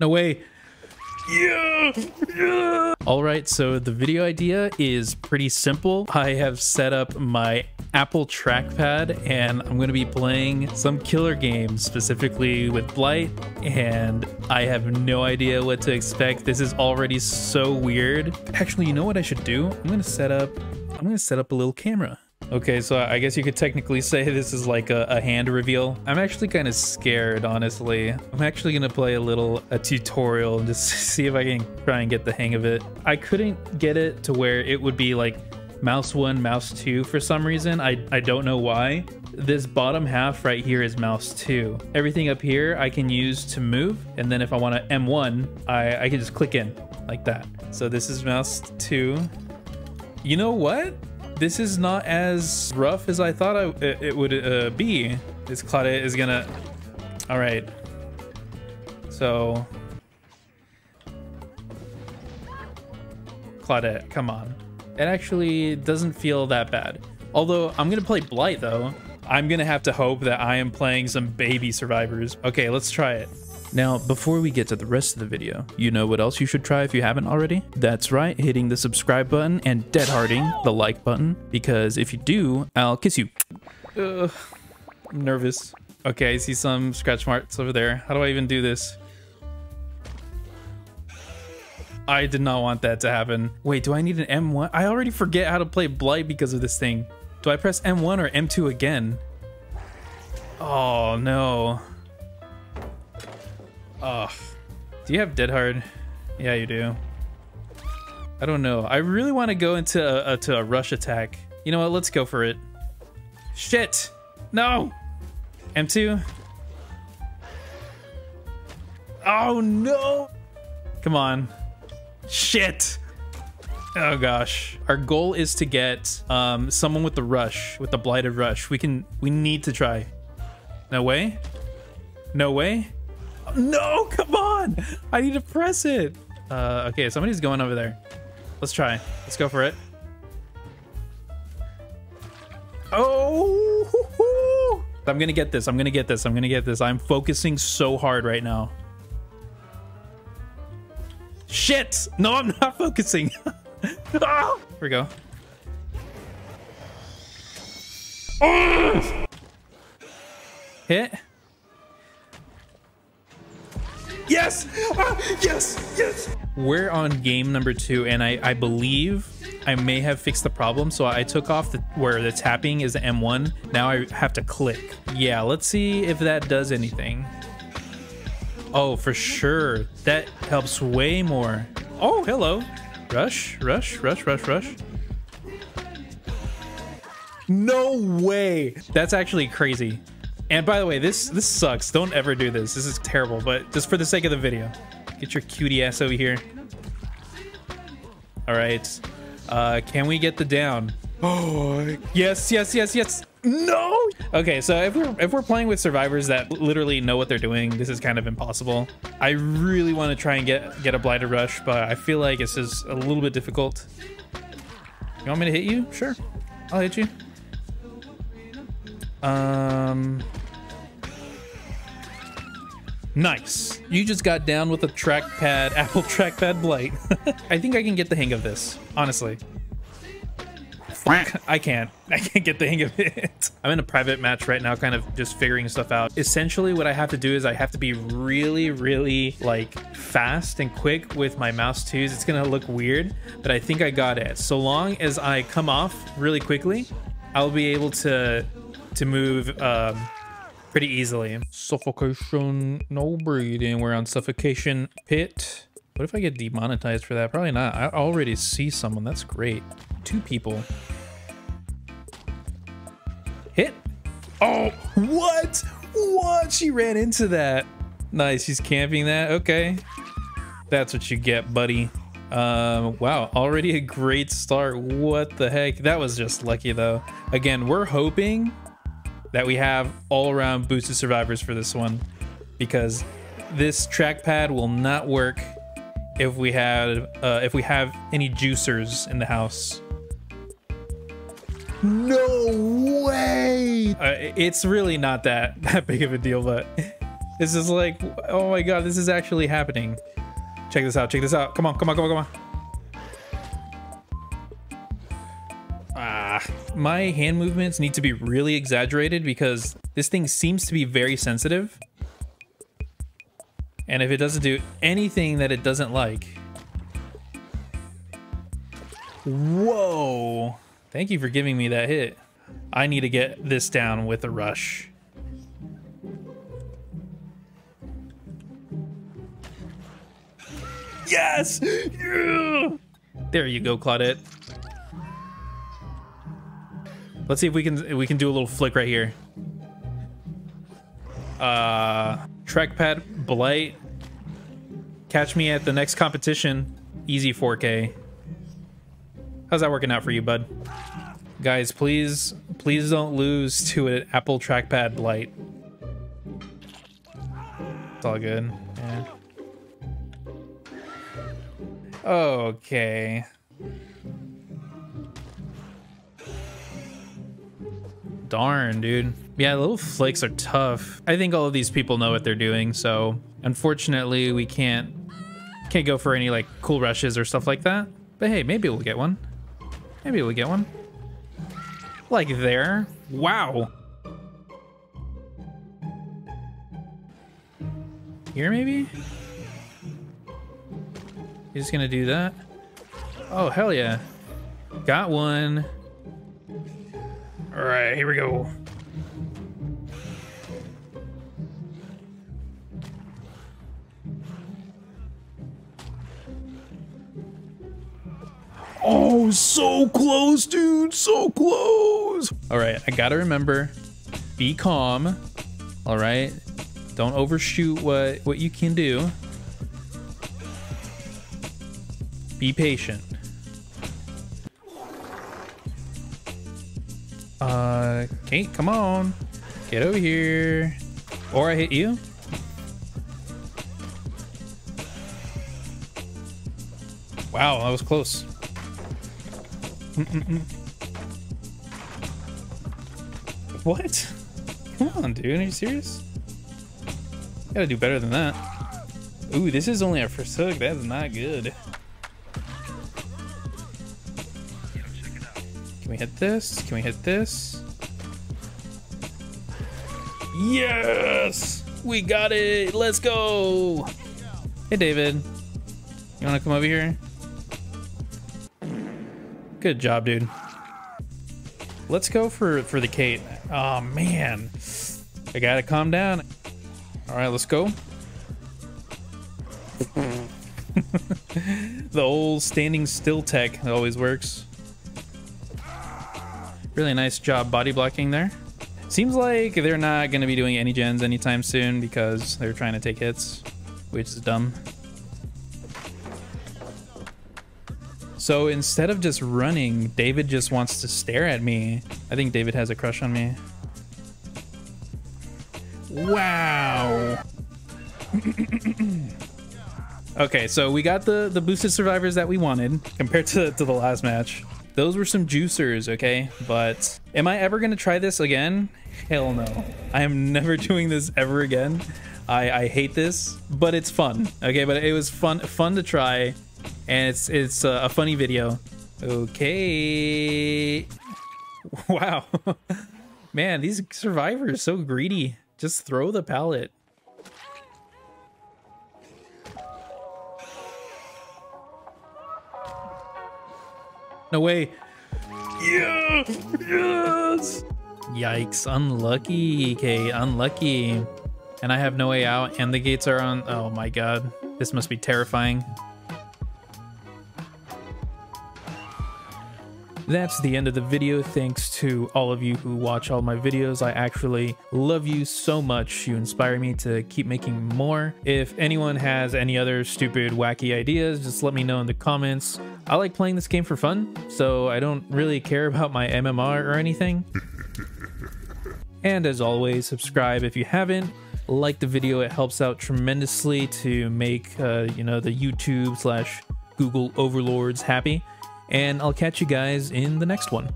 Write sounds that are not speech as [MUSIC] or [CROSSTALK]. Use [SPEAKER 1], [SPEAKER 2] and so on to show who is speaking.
[SPEAKER 1] No way. Yeah, yeah. All right, so the video idea is pretty simple. I have set up my Apple trackpad and I'm going to be playing some killer games, specifically with Blight, and I have no idea what to expect. This is already so weird. Actually, you know what I should do? I'm going to set up I'm going to set up a little camera. Okay, so I guess you could technically say this is like a, a hand reveal. I'm actually kind of scared, honestly. I'm actually gonna play a little a tutorial [LAUGHS] and just see if I can try and get the hang of it. I couldn't get it to where it would be like mouse one, mouse two for some reason. I, I don't know why. This bottom half right here is mouse two. Everything up here I can use to move. And then if I want to M1, I, I can just click in like that. So this is mouse two. You know what? This is not as rough as I thought I, it, would uh, be. This Claudette is gonna... Alright. So... Claudette, come on. It actually doesn't feel that bad. Although, I'm gonna play Blight, though. I'm gonna have to hope that I am playing some baby survivors. Okay, let's try it. Now, before we get to the rest of the video, you know what else you should try if you haven't already? That's right, hitting the subscribe button and Dead Harding the like button, because if you do, I'll kiss you. Ugh, I'm nervous. Okay, I see some scratch marks over there. How do I even do this? I did not want that to happen. Wait, do I need an M1? I already forget how to play Blight because of this thing. Do I press M1 or M2 again? Oh, no. Oh, do you have Dead Hard? Yeah, you do. I don't know. I really want to go into a, a, to a rush attack. You know what? Let's go for it. Shit! No! M2? Oh no! Come on. Shit! Oh gosh. Our goal is to get um, someone with the rush, with the blighted rush. We can, we need to try. No way? No way? No, come on. I need to press it. Uh, okay, somebody's going over there. Let's try. Let's go for it. Oh, I'm gonna get this. I'm gonna get this. I'm gonna get this. I'm focusing so hard right now. Shit! No, I'm not focusing. [LAUGHS] ah! Here we go. Hit. Yes! Ah, yes! Yes! We're on game number two, and I, I believe I may have fixed the problem. So I took off the where the tapping is the M1. Now I have to click. Yeah, let's see if that does anything. Oh, for sure. That helps way more. Oh, hello. Rush, rush, rush, rush, rush. No way. That's actually crazy. And by the way, this this sucks. Don't ever do this. This is terrible, but just for the sake of the video. Get your cutie ass over here. All right. Uh, can we get the down? Oh, yes, yes, yes, yes. No. Okay, so if we're if we're playing with survivors that literally know what they're doing, this is kind of impossible. I really want to try and get get a blighted rush, but I feel like it's just a little bit difficult. You want me to hit you? Sure, I'll hit you. Um, Nice. You just got down with a trackpad, [LAUGHS] Apple trackpad blight. [LAUGHS] I think I can get the hang of this, honestly. [LAUGHS] I can't. I can't get the hang of it. I'm in a private match right now, kind of just figuring stuff out. Essentially, what I have to do is I have to be really, really like fast and quick with my mouse twos. It's gonna look weird, but I think I got it. So long as I come off really quickly, I'll be able to to move um, pretty easily. Suffocation, no breathing. We're on suffocation pit. What if I get demonetized for that? Probably not. I already see someone. That's great. Two people. Hit. Oh, what? What? She ran into that. Nice. She's camping that. Okay. That's what you get, buddy. Um, wow, already a great start. What the heck? That was just lucky, though. Again, we're hoping that we have all around boosted survivors for this one because this trackpad will not work if we had uh, if we have any juicers in the house. No way! Uh, it's really not that [LAUGHS] that big of a deal, but This is like, oh my god, this is actually happening. Check this out, check this out. Come on, come on, come on, come on. My hand movements need to be really exaggerated because this thing seems to be very sensitive. And if it doesn't do anything that it doesn't like... Whoa! Thank you for giving me that hit. I need to get this down with a rush. Yes! Yeah! There you go, Claudette. Let's see if we can we can do a little flick right here. Uh, trackpad blight. Catch me at the next competition. Easy 4K. How's that working out for you, bud? Guys, please, please don't lose to an Apple trackpad blight. It's all good. Yeah. Okay. Darn, dude. Yeah, little flakes are tough. I think all of these people know what they're doing, so unfortunately we can't can't go for any like cool rushes or stuff like that. But hey, maybe we'll get one. Maybe we'll get one. Like there. Wow. Here maybe? He's gonna do that. Oh, hell yeah. Got one. All right, here we go. Oh, so close, dude. So close. All right, I gotta remember, be calm. All right, don't overshoot what what you can do. Be patient. Uh, Kate, come on. Get over here. Or I hit you. Wow, that was close. Mm -mm -mm. What? Come on, dude. Are you serious? Gotta do better than that. Ooh, this is only our first hook. That is not good. Hit this? Can we hit this? Yes! We got it! Let's go! Hey, David. You wanna come over here? Good job, dude. Let's go for, for the Kate. Oh, man. I gotta calm down. All right, let's go. [LAUGHS] the old standing still tech always works. Really nice job body blocking there. Seems like they're not going to be doing any gens anytime soon because they're trying to take hits, which is dumb. So instead of just running, David just wants to stare at me. I think David has a crush on me. Wow. [CLEARS THROAT] okay, so we got the, the boosted survivors that we wanted compared to, to the last match. Those were some juicers, okay? But am I ever to try this again? Hell no. I am never [LAUGHS] doing this ever again. I, I hate this, but it's fun. Okay, but it was fun fun to try, and it's it's a, a funny video. Okay. [LAUGHS] Wow. [LAUGHS] Man, these survivors so greedy. Just throw the pallet. No way. Yeah! Yes! Yikes, unlucky, Kate, unlucky. And I have no way out, and the gates are on. Oh my god. This must be terrifying. That's the end of the video. Thanks to all of you who watch all my videos. I actually love you so much. You inspire me to keep making more. If anyone has any other stupid, wacky ideas, just let me know in the comments. I like playing this game for fun, so I don't really care about my MMR or anything. [LAUGHS] and as always, subscribe if you haven't. Like the video, it helps out tremendously to make, uh, you know, the YouTube slash Google overlords happy and I'll catch you guys in the next one.